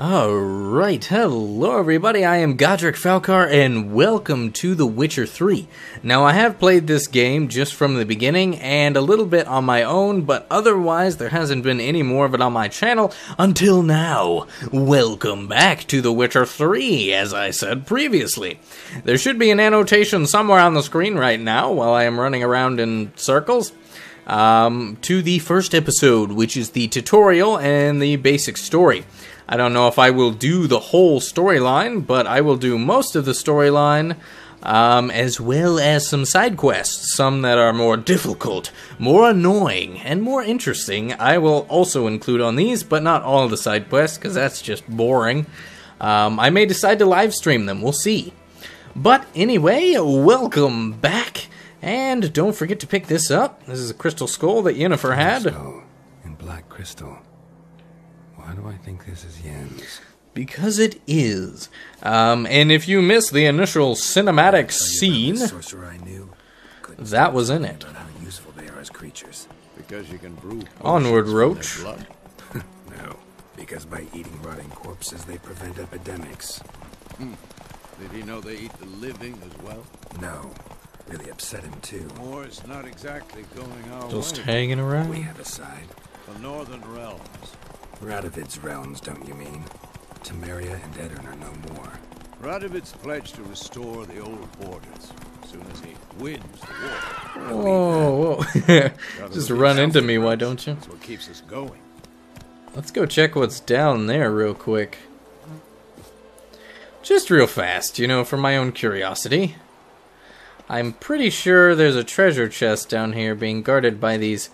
Alright, hello everybody, I am Godrekefalcer and welcome to The Witcher 3. Now I have played this game just from the beginning and a little bit on my own, but otherwise there hasn't been any more of it on my channel until now. Welcome back to The Witcher 3, as I said previously. There should be an annotation somewhere on the screen right now while I am running around in circles. Um, to the first episode, which is the tutorial and the basic story. I don't know if I will do the whole storyline, but I will do most of the storyline, um, as well as some side quests, some that are more difficult, more annoying, and more interesting. I will also include on these, but not all the side quests, because that's just boring. Um, I may decide to live stream them, we'll see. But anyway, welcome back, and don't forget to pick this up. This is a crystal skull that Yennefer had. So, in black crystal. Why do I think this is Yen's? Because it is. Um, and if you missed the initial cinematic scene, I knew. That was in it. how useful they are as creatures. Because you can brew Onward, Roach. No, because by eating rotting corpses they prevent epidemics. Did he know they eat the living as well? No, really upset him too. War's not exactly going our Just way. hanging We around. have a side. The northern realms. Radovid's realms, don't you mean? Temeria and Aedirn are no more. Radovid's pledged to restore the old borders as soon as he wins the war. Whoa, whoa. Just run into me, why don't you? That's what keeps us going. Let's go check what's down there real quick. Just real fast, you know, for my own curiosity. I'm pretty sure there's a treasure chest down here being guarded by these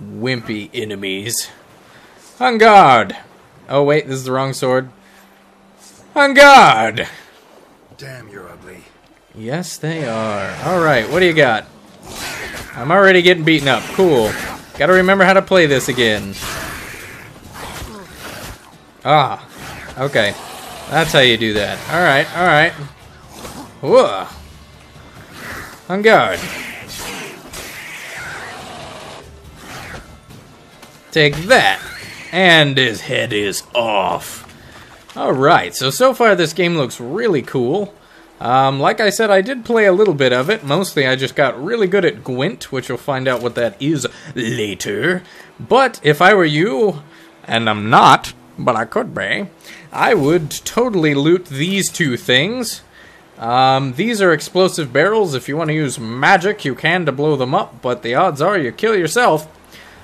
wimpy enemies. On guard! Oh wait, this is the wrong sword. On guard! Damn, you're ugly. Yes, they are. Alright, what do you got? I'm already getting beaten up. Cool. Gotta remember how to play this again. Ah, okay. That's how you do that. Alright, alright. Whoa. On guard. Take that. And his head is off. Alright, so so far this game looks really cool. Um, like I said, I did play a little bit of it. Mostly I just got really good at Gwent, which you'll find out what that is later. But if I were you, and I'm not, but I could be, I would totally loot these two things. Um, these are explosive barrels. If you want to use magic, you can to blow them up, but the odds are you kill yourself.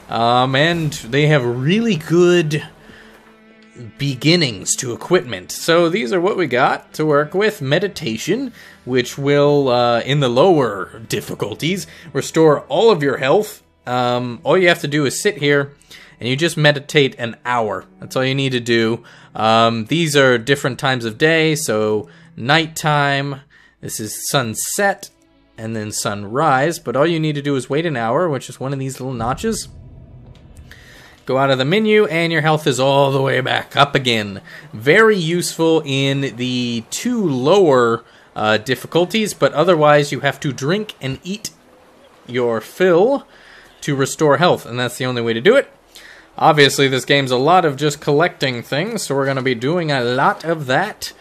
Um, and they have really good beginnings to equipment. So these are what we got to work with. Meditation, which will, uh, in the lower difficulties, restore all of your health. Um, all you have to do is sit here and you just meditate an hour. That's all you need to do. Um, these are different times of day, so nighttime, this is sunset, and then sunrise. But all you need to do is wait an hour, which is one of these little notches. Go out of the menu, and your health is all the way back up again. Very useful in the two lower uh, difficulties, but otherwise, you have to drink and eat your fill to restore health, and that's the only way to do it. Obviously, this game's a lot of just collecting things, so we're going to be doing a lot of that.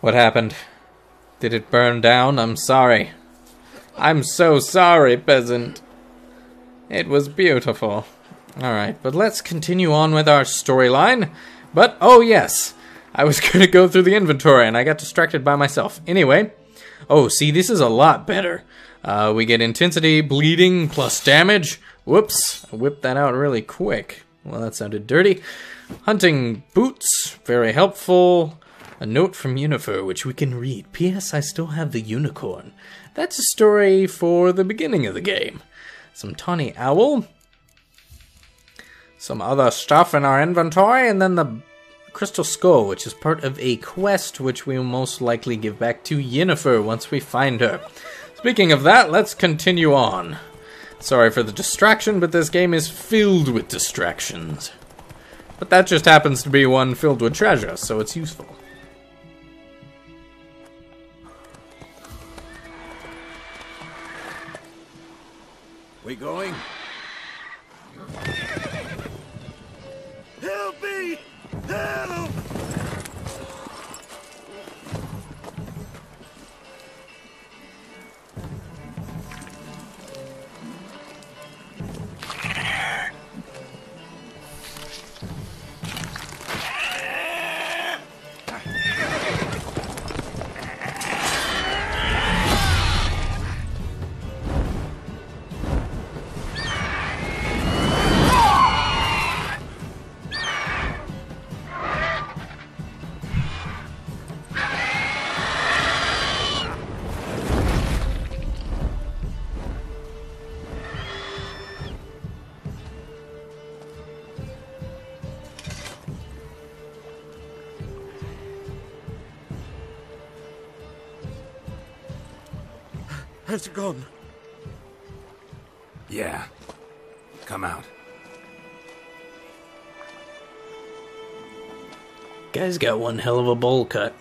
What happened? Did it burn down? I'm sorry. I'm so sorry, peasant. It was beautiful. Alright, but let's continue on with our storyline. But, oh yes, I was going to go through the inventory and I got distracted by myself. Anyway, oh, see, this is a lot better. Uh, we get intensity, bleeding, plus damage. Whoops, I whipped that out really quick. Well, that sounded dirty. Hunting boots, very helpful. A note from Yennefer, which we can read. P.S. I still have the unicorn. That's a story for the beginning of the game. Some tawny owl, some other stuff in our inventory, and then the crystal skull, which is part of a quest which we will most likely give back to Yennefer once we find her. Speaking of that, let's continue on. Sorry for the distraction, but this game is filled with distractions. But that just happens to be one filled with treasure, so it's useful. We going? Help! Has it gone? Yeah. Come out. Guy's got one hell of a bowl cut.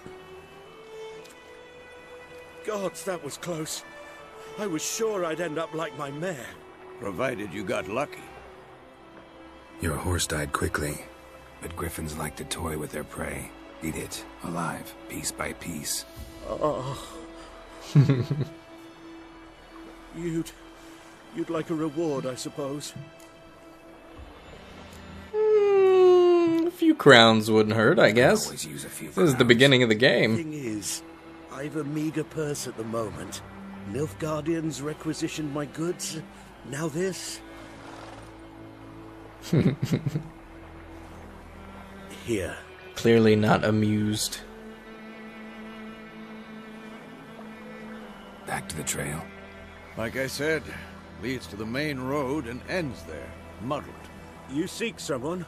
Gods, that was close. I was sure I'd end up like my mare. Provided you got lucky. Your horse died quickly, but griffins like to toy with their prey. Eat it, alive, piece by piece. Ah. You'd. You'd like a reward, I suppose. Mm, a few crowns wouldn't hurt, I guess. Always use a few This is the beginning of the game. Thing is, I've a meager purse at the moment. Nilfgaardians requisitioned my goods. Now this. Here. Clearly not amused. Back to the trail. Like I said, leads to the main road and ends there, muddled. You seek someone?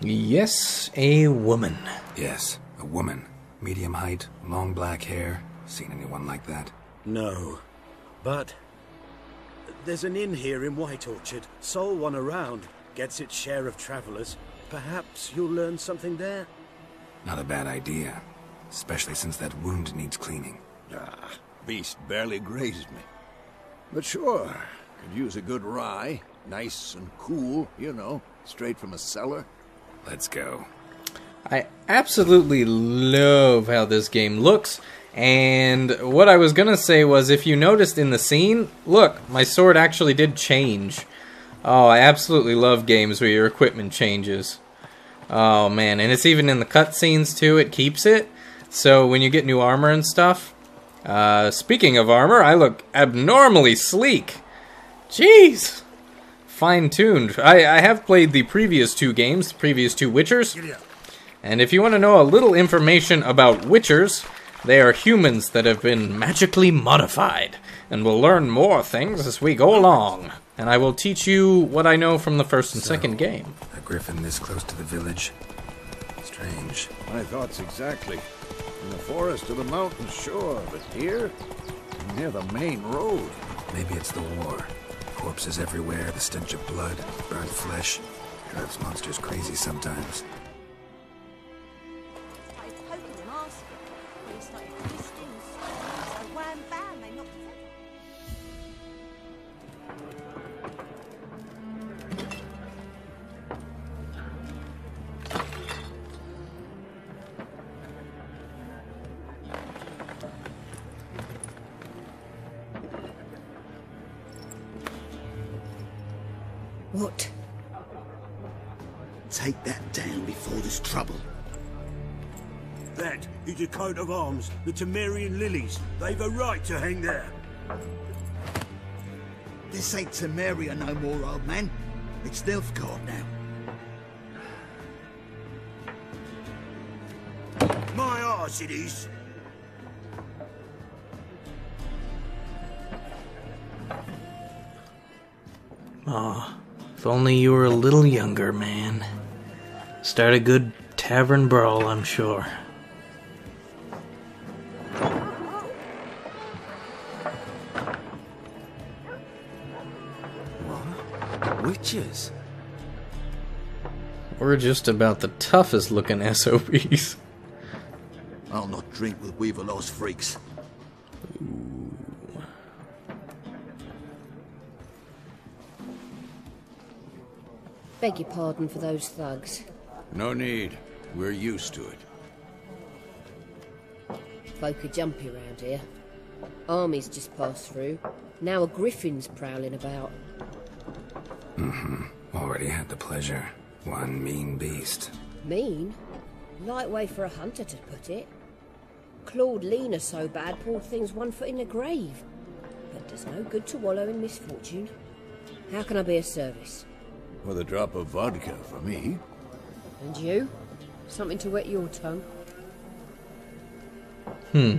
Yes, a woman. Yes, a woman. Medium height, long black hair. Seen anyone like that? No. But. There's an inn here in White Orchard. Sole one around. Gets its share of travelers. Perhaps you'll learn something there? Not a bad idea. Especially since that wound needs cleaning. Ah, beast barely grazed me. But sure, could use a good rye. Nice and cool, you know, straight from a cellar. Let's go. I absolutely love how this game looks. And what I was gonna say was, if you noticed in the scene, look, my sword actually did change. Oh, I absolutely love games where your equipment changes. Oh man, and it's even in the cutscenes too. It keeps it. So when you get new armor and stuff. Uh, speaking of armor, I look abnormally sleek. Jeez, fine tuned. I, I have played the previous two games, the previous two Witchers. And if you want to know a little information about Witchers, they are humans that have been magically modified. And we'll learn more things as we go along. And I will teach you what I know from the first and second game. A griffin this close to the village. Strange. My thoughts exactly. In the forest or the mountains, sure, but here? Near the main road. Maybe it's the war. Corpses everywhere, the stench of blood, burnt flesh. Drives monsters crazy sometimes. Coat of arms, the Temerian lilies. They've a right to hang there. This ain't Temeria no more, old man. It's Nilfgaard now. My arse it is. Ah, if only you were a little younger, man. Start a good tavern brawl, I'm sure. Witches? We're just about the toughest looking SOBs. I'll not drink with Weaverlaw's freaks. Beg your pardon for those thugs. No need. We're used to it. Folk are jumpy round here. Armies just passed through. Now a griffin's prowling about. Already had the pleasure. One mean beast. Mean? Light way for a hunter to put it. Clawed Lena so bad, poor thing's one foot in the grave. But does no good to wallow in misfortune. How can I be of service? With a drop of vodka for me. And you? Something to wet your tongue? Hmm.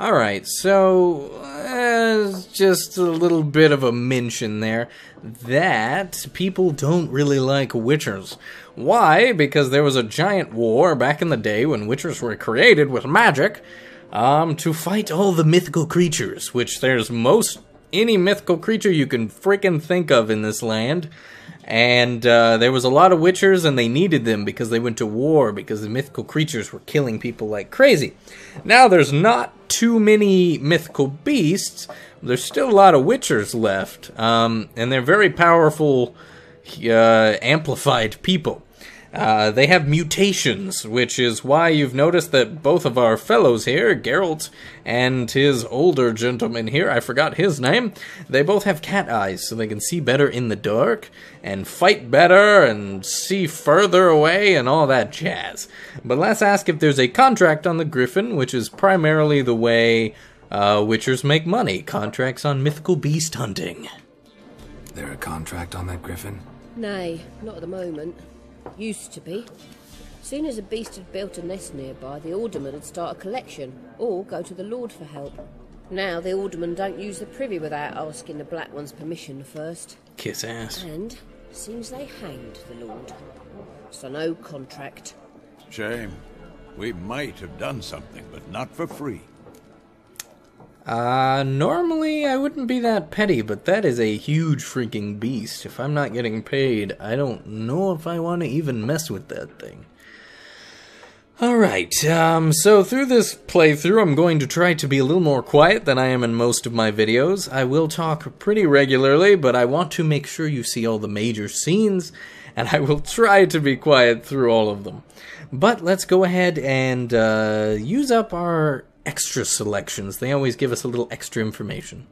Alright, so uh, just a little bit of a mention there that people don't really like witchers. Why? Because there was a giant war back in the day when witchers were created with magic. um, to fight all the mythical creatures, which there's most any mythical creature you can freaking think of in this land. And uh, there was a lot of witchers, and they needed them because they went to war because the mythical creatures were killing people like crazy. Now there's not too many mythical beasts. There's still a lot of witchers left, um, and they're very powerful, uh, amplified people. Uh, they have mutations, which is why you've noticed that both of our fellows here, Geralt and his older gentleman here, I forgot his name, they both have cat eyes, so they can see better in the dark, and fight better, and see further away, and all that jazz. But let's ask if there's a contract on the Griffin, which is primarily the way uh, Witchers make money contracts on mythical beast hunting. There a contract on that griffin? Nay, not at the moment. Used to be. Soon as a beast had built a nest nearby, the alderman would start a collection, or go to the lord for help. Now the alderman don't use the privy without asking the black one's permission first. Kiss ass. And seems they hanged the lord. So no contract. Shame. We might have done something, but not for free. Uh, normally I wouldn't be that petty, but that is a huge freaking beast. If I'm not getting paid, I don't know if I want to even mess with that thing. Alright, um, so through this playthrough, I'm going to try to be a little more quiet than I am in most of my videos. I will talk pretty regularly, but I want to make sure you see all the major scenes, and I will try to be quiet through all of them. But let's go ahead and uh, use up our extra selections. They always give us a little extra information.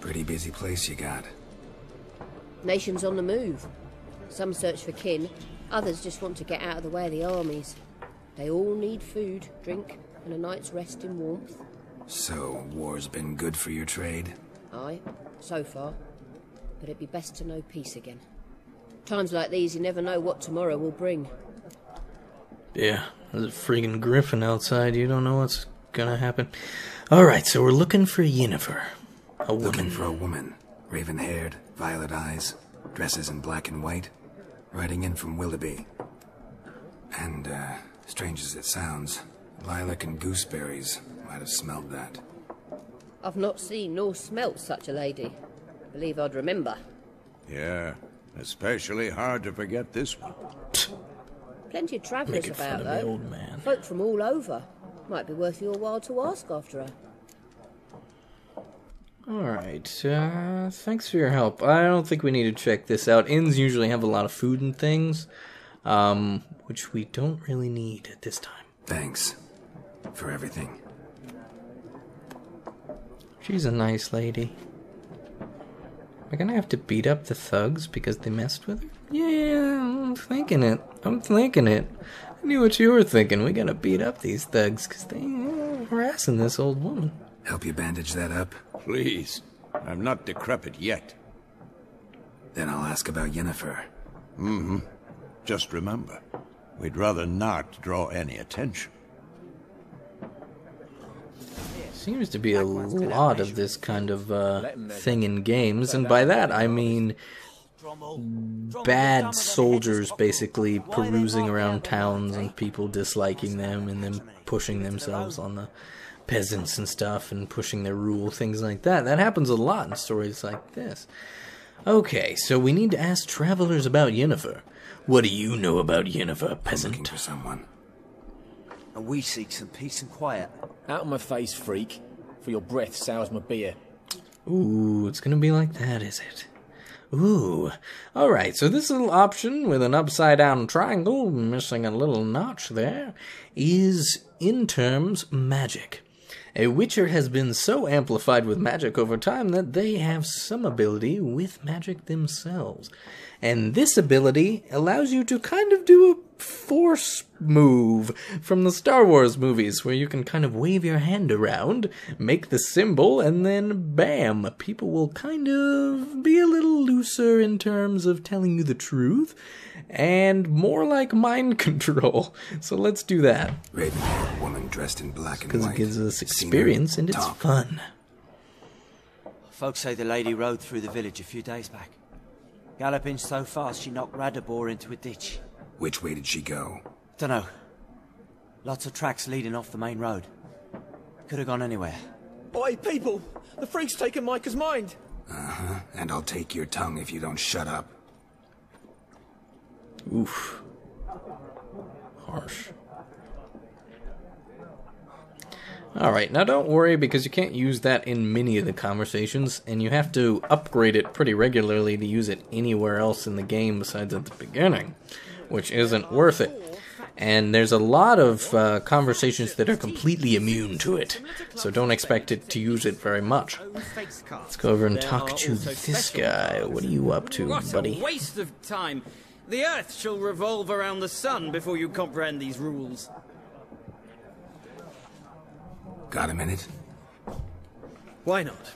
Pretty busy place you got. Nations on the move. Some search for kin, others just want to get out of the way of the armies. They all need food, drink, and a night's rest in warmth. So, war's been good for your trade? Aye, so far. But it'd be best to know peace again. Times like these, you never know what tomorrow will bring. Yeah, there's a freaking griffin outside. You don't know what's gonna happen. Alright, so we're looking for Yennefer. A woman. Looking for a woman. Raven haired, violet eyes, dresses in black and white. Riding in from Willoughby. And, uh, strange as it sounds, lilac and gooseberries might have smelled that. I've not seen nor smelt such a lady. Believe I'd remember. Yeah, especially hard to forget this one. Plenty of travellers about, of me, though. old man. Folk from all over. Might be worth your while to ask after her. Alright, uh, thanks for your help. I don't think we need to check this out. Inns usually have a lot of food and things, um, which we don't really need at this time. Thanks. For everything. She's a nice lady. Am I gonna have to beat up the thugs because they messed with her? Yeah, I'm thinking it. I'm thinking it. I knew what you were thinking. We gotta beat up these thugs because they are harassing this old woman. Help you bandage that up? Please. I'm not decrepit yet. Then I'll ask about Yennefer. Just remember, we'd rather not draw any attention. Seems to be a lot of this kind of uh, thing in games, and by that I mean bad soldiers basically perusing around towns and people disliking them and then pushing themselves on the peasants and stuff and pushing their rule, things like that. That happens a lot in stories like this. Okay, so we need to ask travelers about Yennefer. What do you know about Yennefer, Looking peasant? for someone. And we seek some peace and quiet. Out of my face, freak. For your breath sours my beer. Ooh, it's gonna be like that, is it? Ooh. Alright, so this little option with an upside down triangle, missing a little notch there, is in terms magic. A Witcher has been so amplified with magic over time that they have some ability with magic themselves. And this ability allows you to kind of do a force move from the Star Wars movies where you can kind of wave your hand around, make the symbol, and then bam, people will kind of be a little looser in terms of telling you the truth and more like mind control. So let's do that Raven haired woman dressed in black and because it gives us experience and it's fun. Folks say the lady rode through the village a few days back. Galloping so fast she knocked Radabor into a ditch. Which way did she go? Dunno. Lots of tracks leading off the main road. Could have gone anywhere. Boy, people! The freak's taken Micah's mind! Uh-huh. And I'll take your tongue if you don't shut up. Oof. Harsh. Alright, now don't worry because you can't use that in many of the conversations, and you have to upgrade it pretty regularly to use it anywhere else in the game besides at the beginning, which isn't worth it. And there's a lot of uh, conversations that are completely immune to it, so don't expect it to use it very much. Let's go over and talk to this guy. What are you up to, What buddy? a waste of time. The Earth shall revolve around the sun before you comprehend these rules. Got a minute? Why not?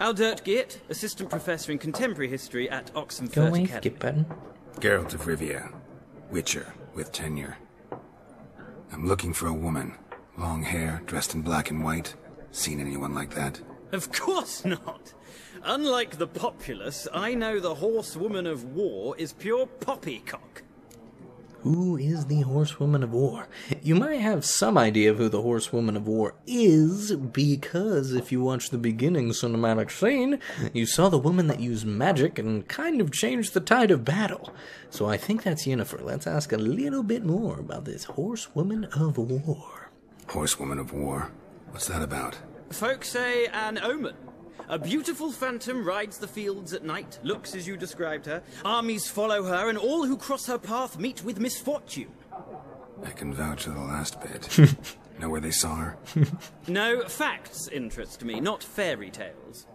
Aldert Geert, Assistant Professor in Contemporary History at Go Oxenfurt away, Academy. skip button. Geralt of Rivia. Witcher, with tenure. I'm looking for a woman. Long hair, dressed in black and white. Seen anyone like that? Of course not. Unlike the populace, I know the horsewoman of war is pure poppycock. Who is the Horsewoman of War? You might have some idea of who the Horsewoman of War is, because if you watch the beginning cinematic scene, you saw the woman that used magic and kind of changed the tide of battle. So I think that's Yennefer. Let's ask a little bit more about this Horsewoman of War. Horsewoman of War. What's that about? Folks say an omen. A beautiful phantom rides the fields at night, looks as you described her. Armies follow her, and all who cross her path meet with misfortune. I can vouch for the last bit. know where they saw her? No, facts interest me, not fairy tales.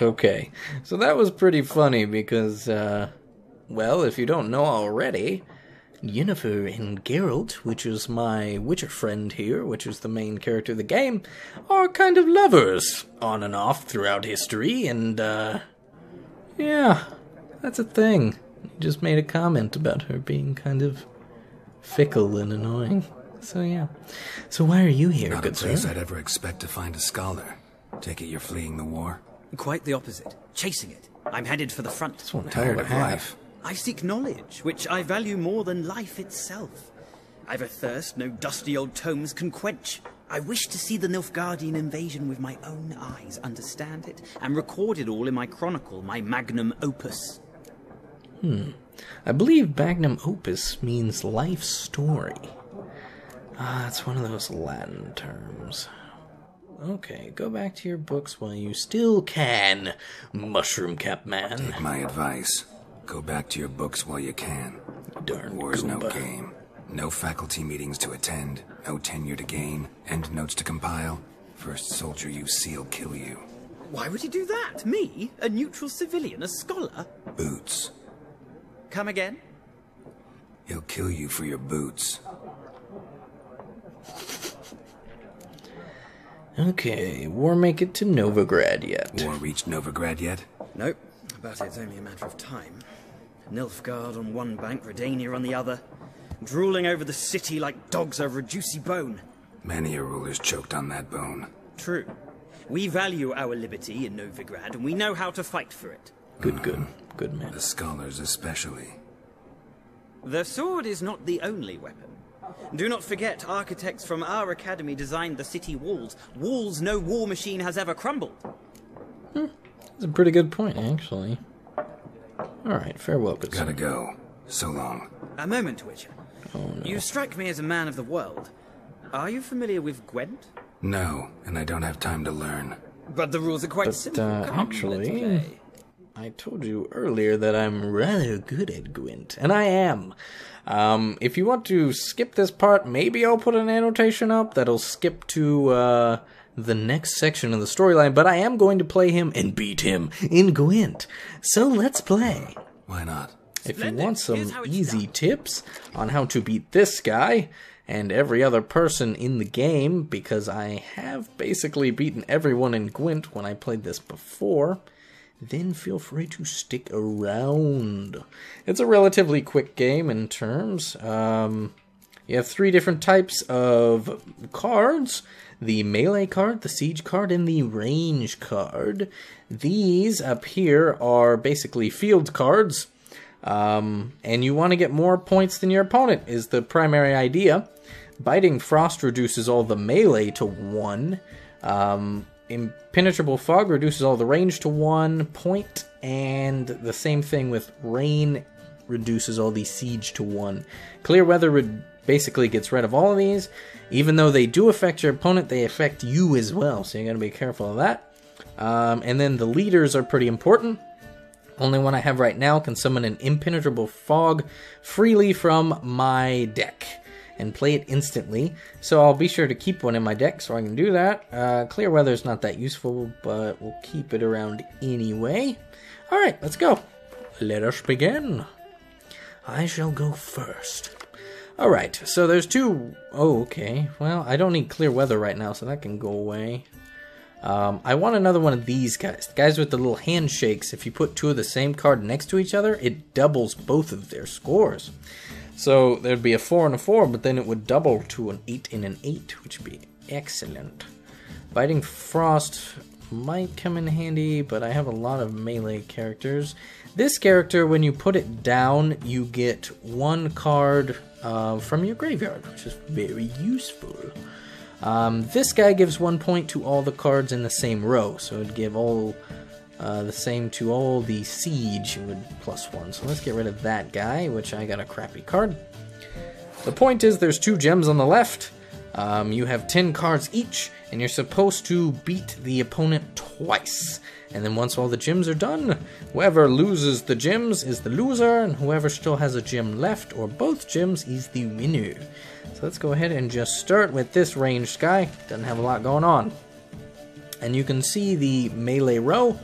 Okay, so that was pretty funny because, uh, well, if you don't know already, Yennefer and Geralt, which is my Witcher friend here, which is the main character of the game, are kind of lovers on and off throughout history, and, uh, yeah, that's a thing. He just made a comment about her being kind of fickle and annoying. So, yeah. So, why are you here, Not a good place sir? I'd ever expect to find a scholar. Take it you're fleeing the war? Quite the opposite. Chasing it. I'm headed for the front. That's one hell of a of hat. life. I seek knowledge, which I value more than life itself. I've a thirst no dusty old tomes can quench. I wish to see the Nilfgaardian invasion with my own eyes, understand it, and record it all in my chronicle, my magnum opus. Hmm. I believe magnum opus means life story. Ah, it's one of those Latin terms. Okay, go back to your books while you still can, Mushroom Cap Man. Take my advice. Go back to your books while you can. Darn War's no game. No faculty meetings to attend, no tenure to gain, end notes to compile. First soldier you see will kill you. Why would he do that? Me? A neutral civilian, a scholar? Boots. Come again? He'll kill you for your boots. Okay, war make it to Novigrad yet. War reached Novigrad yet? Nope, but it's only a matter of time. Nilfgaard on one bank, Redania on the other, drooling over the city like dogs over a juicy bone. Many a ruler's choked on that bone. True. We value our liberty in Novigrad, and we know how to fight for it. Good, good, good man. The scholars especially. The sword is not the only weapon. Do not forget, architects from our academy designed the city walls. Walls no war machine has ever crumbled. Hmm. That's a pretty good point, actually. Alright, farewell, good Gotta go. So long. A moment, Witcher. Oh, no. You strike me as a man of the world. Are you familiar with Gwent? No, and I don't have time to learn. But the rules are quite But, simple. uh, Come, actually- I told you earlier that I'm rather good at Gwent, and I am. Um, if you want to skip this part, maybe I'll put an annotation up that'll skip to uh, the next section of the storyline, but I am going to play him and beat him in Gwent. So let's play. Why not? If you want some Here's how it's easy done. tips on how to beat this guy and every other person in the game, because I have basically beaten everyone in Gwent when I played this before, then feel free to stick around. It's a relatively quick game in terms. Um, you have three different types of cards the melee card, the siege card, and the range card. These up here are basically field cards. Um, and you want to get more points than your opponent, is the primary idea. Biting Frost reduces all the melee to 1. Um, Impenetrable Fog reduces all the range to 1 point, and the same thing with Rain reduces all the siege to 1. Clear Weather basically gets rid of all of these. Even though they do affect your opponent, they affect you as well, so you gotta be careful of that. Um, and then the leaders are pretty important. Only one I have right now can summon an impenetrable fog freely from my deck and play it instantly. So I'll be sure to keep one in my deck so I can do that. Uh, clear weather is not that useful, but we'll keep it around anyway. All right, let's go. Let us begin. I shall go first. All right, so there's two oh okay. Well, I don't need clear weather right now, so that can go away. Um, I want another one of these guys. The guys with the little handshakes. If you put two of the same card next to each other, it doubles both of their scores. So there'd be a 4 and a 4, but then it would double to an 8 and an 8, which would be excellent. Biting Frost might come in handy, but I have a lot of melee characters. This character, when you put it down, you get one card uh, from your graveyard, which is very useful. Um, this guy gives one point to all the cards in the same row, so it'd give all uh, the same to all the siege with plus one. So let's get rid of that guy, which I got a crappy card. The point is there's two gems on the left. Um, you have 10 cards each, and you're supposed to beat the opponent twice. And then once all the gems are done, whoever loses the gems is the loser, and whoever still has a gem left, or both gems, is the winner. So let's go ahead and just start with this ranged guy. Doesn't have a lot going on. And you can see the melee row,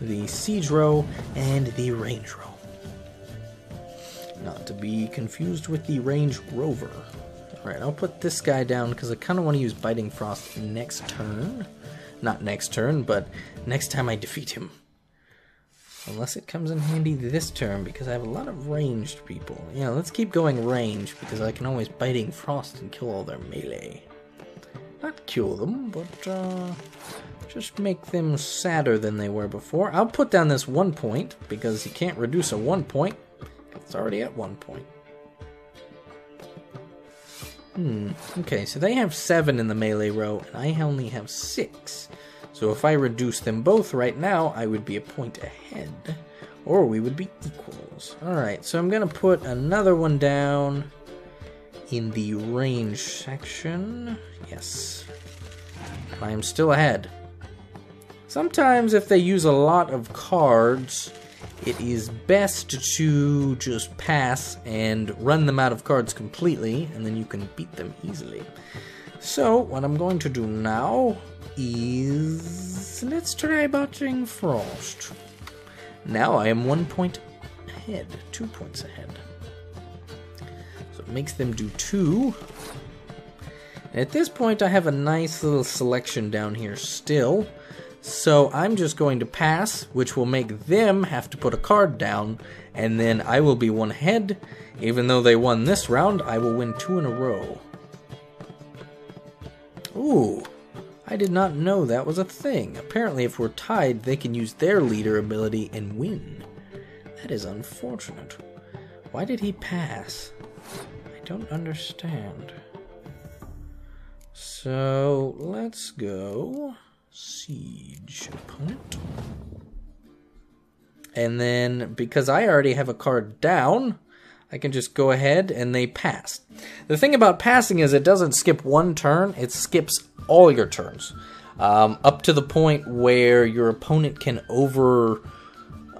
the siege row, and the range row. Not to be confused with the range rover. Alright, I'll put this guy down because I kind of want to use Biting Frost next turn. Not next turn, but next time I defeat him. Unless it comes in handy this turn because I have a lot of ranged people. Yeah, let's keep going range because I can always Biting Frost and kill all their melee. Not kill them, but uh, just make them sadder than they were before. I'll put down this one point because you can't reduce a one point. It's already at one point. Hmm, okay, so they have seven in the melee row, and I only have six. So if I reduce them both right now, I would be a point ahead. Or we would be equals. Alright, so I'm going to put another one down in the range section. Yes. I am still ahead. Sometimes if they use a lot of cards, it is best to just pass and run them out of cards completely, and then you can beat them easily. So, what I'm going to do now is... Let's try Biting Frost. Now I am one point ahead, two points ahead. So it makes them do two. At this point, I have a nice little selection down here still. So I'm just going to pass, which will make them have to put a card down, and then I will be one ahead. Even though they won this round, I will win two in a row. Ooh, I did not know that was a thing. Apparently, if we're tied, they can use their leader ability and win. That is unfortunate. Why did he pass? I don't understand. So, let's go siege opponent. And then, because I already have a card down, I can just go ahead and they pass. The thing about passing is it doesn't skip one turn, it skips all your turns. Um, up to the point where your opponent can over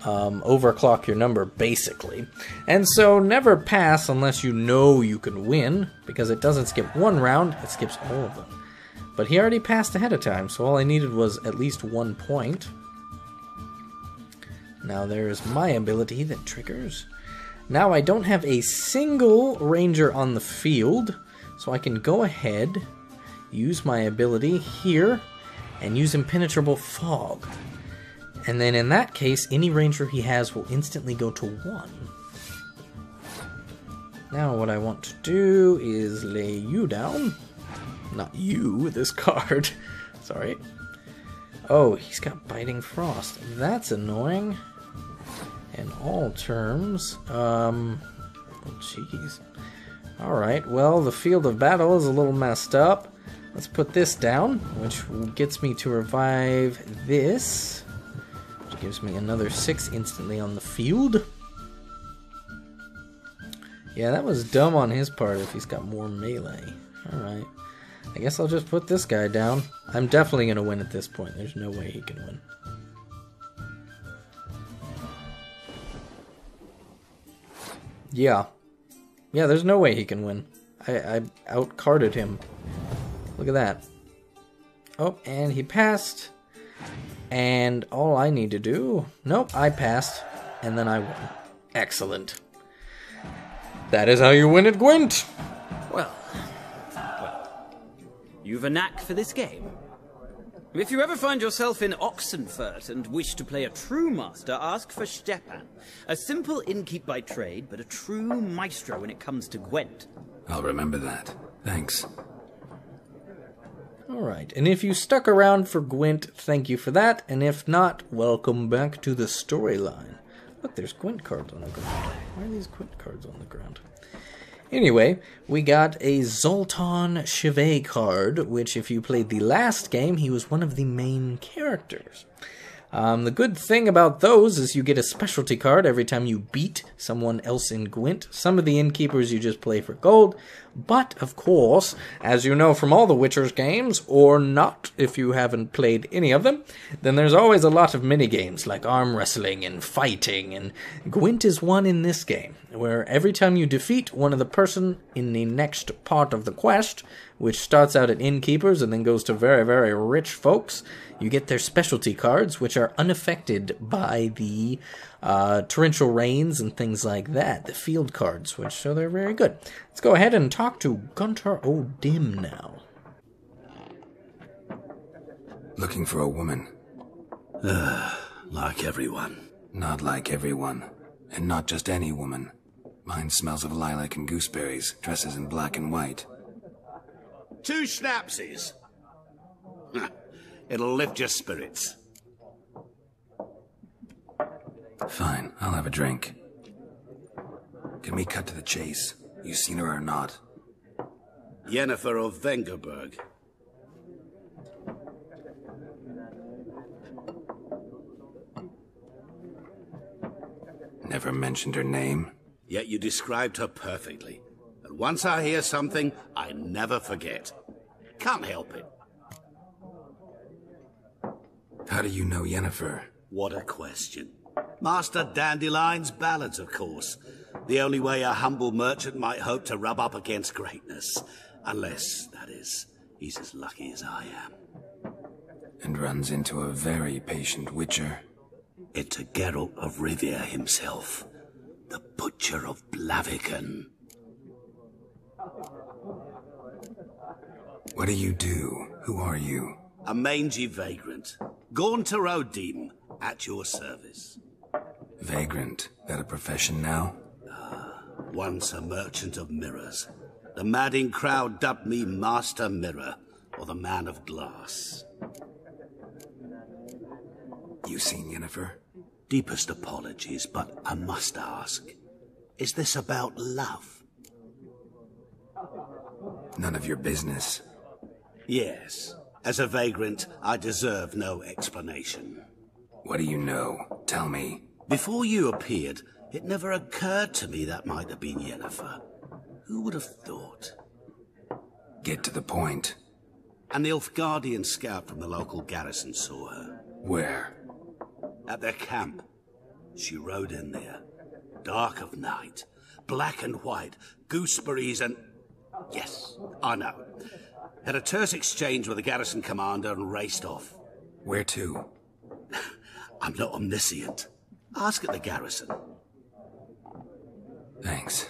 um, overclock your number, basically. And so never pass unless you know you can win, because it doesn't skip one round, it skips all of them. But he already passed ahead of time, so all I needed was at least one point. Now there's my ability that triggers. Now I don't have a single ranger on the field, so I can go ahead, use my ability here, and use impenetrable fog. And then in that case, any ranger he has will instantly go to 1. Now what I want to do is lay you down. Not you, with this card. Sorry. Oh, he's got Biting Frost. That's annoying. In all terms. Um, oh, jeez. Alright, well, the field of battle is a little messed up. Let's put this down, which gets me to revive this. Which gives me another six instantly on the field. Yeah, that was dumb on his part if he's got more melee. Alright. I guess I'll just put this guy down. I'm definitely going to win at this point. There's no way he can win. Yeah. Yeah, there's no way he can win. I, I outcarded him. Look at that. Oh, and he passed. And all I need to do... Nope, I passed. And then I won. Excellent. That is how you win at Gwent. Well, well, you've a knack for this game. If you ever find yourself in Oxenfurt and wish to play a true master, ask for Stjepan. A simple innkeep by trade, but a true maestro when it comes to Gwent. I'll remember that. Thanks. Alright, and if you stuck around for Gwent, thank you for that, and if not, welcome back to the storyline. Look, there's Gwent cards on the ground. Why are these Gwent cards on the ground? Anyway, we got a Zoltan Chivay card, which, if you played the last game, he was one of the main characters. Um, the good thing about those is you get a specialty card every time you beat someone else in Gwent. Some of the innkeepers you just play for gold, but of course, as you know from all the Witcher's games, or not if you haven't played any of them, then there's always a lot of mini games like arm wrestling and fighting, and Gwent is one in this game, where every time you defeat one of the person in the next part of the quest, which starts out at innkeepers and then goes to very, very rich folks, you get their specialty cards, which are unaffected by the uh, torrential rains and things like that. The field cards, which so they're very good. Let's go ahead and talk to Gaunter O'Dim now. Looking for a woman. like everyone. Not like everyone. And not just any woman. Mine smells of lilac and gooseberries, dresses in black and white. Two schnapsies. It'll lift your spirits. Fine, I'll have a drink. Can we cut to the chase? You seen her or not? Yennefer of Vengerberg. Never mentioned her name. Yet you described her perfectly. And once I hear something, I never forget. Can't help it. How do you know Yennefer? What a question. Master Dandelion's ballads, of course. The only way a humble merchant might hope to rub up against greatness. Unless, that is, he's as lucky as I am. And runs into a very patient witcher. Into Geralt of Rivia himself. The Butcher of Blaviken. What do you do? Who are you? A mangy vagrant. Gaunter O'Dim, at your service. Vagrant. That a profession now? Ah, once a merchant of mirrors. The madding crowd dubbed me Master Mirror, or the Man of Glass. You seen Yennefer? Deepest apologies, but I must ask. Is this about love? None of your business. Yes. As a vagrant, I deserve no explanation. What do you know? Tell me. Before you appeared, it never occurred to me that might have been Yennefer. Who would have thought? Get to the point. An Nilfgaardian scout from the local garrison saw her. Where? At their camp. She rode in there. Dark of night. Black and white. Gooseberries and... Yes, I know. Had a terse exchange with the garrison commander and raced off. Where to? I'm not omniscient. Ask at the garrison. Thanks.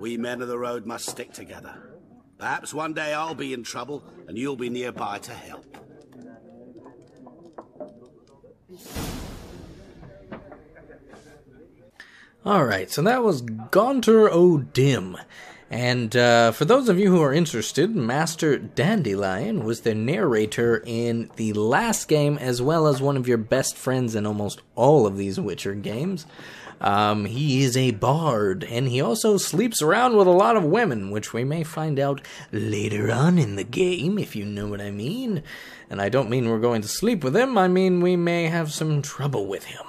We men of the road must stick together. Perhaps one day I'll be in trouble and you'll be nearby to help. Alright, so that was Gaunter O'Dim. And uh, for those of you who are interested, Master Dandelion was the narrator in the last game, as well as one of your best friends in almost all of these Witcher games. Um, he is a bard, and he also sleeps around with a lot of women, which we may find out later on in the game, if you know what I mean. And I don't mean we're going to sleep with him, I mean we may have some trouble with him.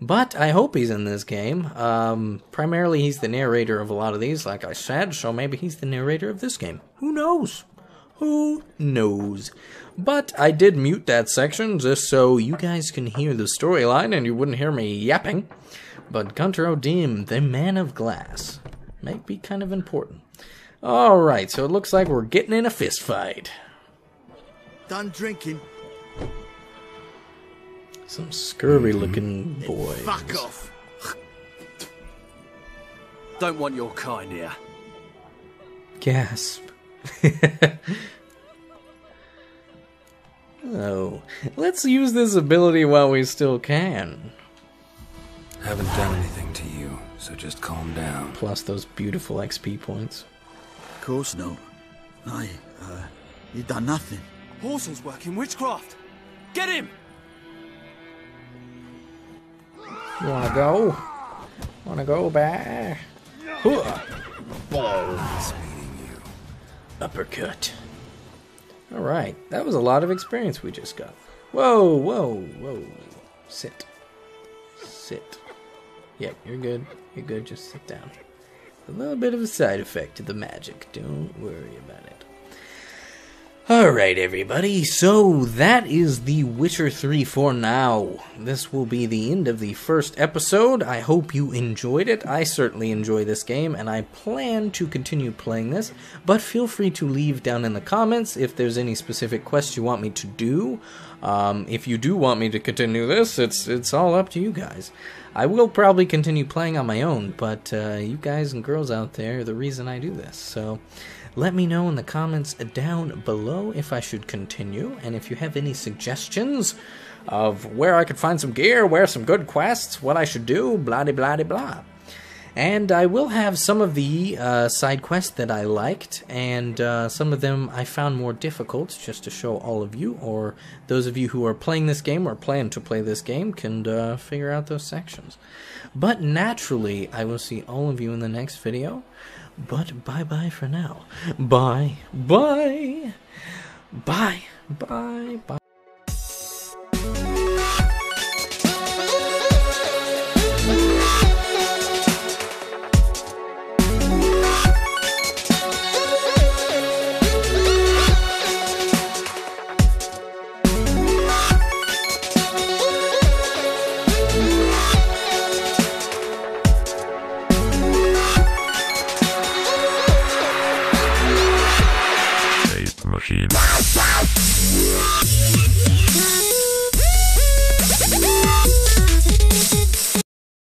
But I hope he's in this game. Um, primarily, he's the narrator of a lot of these, like I said, so maybe he's the narrator of this game. Who knows? Who knows? But I did mute that section just so you guys can hear the storyline and you wouldn't hear me yapping. But Gaunter O'Dim, the man of glass, might be kind of important. Alright, so it looks like we're getting in a fist fight. Done drinking. Some scurvy looking boy. Fuck off. Don't want your kind here. Gasp. oh, let's use this ability while we still can. Haven't done anything to you, so just calm down. Plus those beautiful XP points. Of course no. I, uh, you done nothing. Horsel's working witchcraft. Get him! You wanna go? Wanna go back? Balls. Uppercut. Alright, that was a lot of experience we just got. Whoa, whoa, whoa. Sit. Sit. Yep, you're good. You're good, just sit down. A little bit of a side effect to the magic. Don't worry about it. Alright, everybody, so that is The Witcher 3 for now. This will be the end of the first episode. I hope you enjoyed it. I certainly enjoy this game, and I plan to continue playing this, but feel free to leave down in the comments if there's any specific quests you want me to do. Um, if you do want me to continue this, it's, it's all up to you guys. I will probably continue playing on my own, but uh, you guys and girls out there are the reason I do this, so... Let me know in the comments down below if I should continue, and if you have any suggestions of where I could find some gear, where some good quests, what I should do, blah de blah de blah. And I will have some of the uh, side quests that I liked, and uh, some of them I found more difficult, just to show all of you, or those of you who are playing this game or plan to play this game can uh, figure out those sections. But naturally, I will see all of you in the next video. But bye bye for now. Bye. Bye. Bye. Bye. Bye.